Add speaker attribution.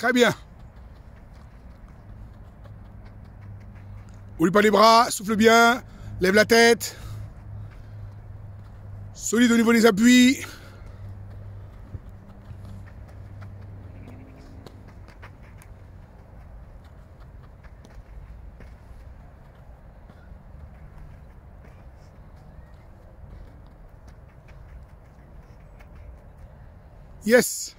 Speaker 1: Très bien. Oublie pas les bras, souffle bien, lève la tête. Solide au niveau des appuis. Yes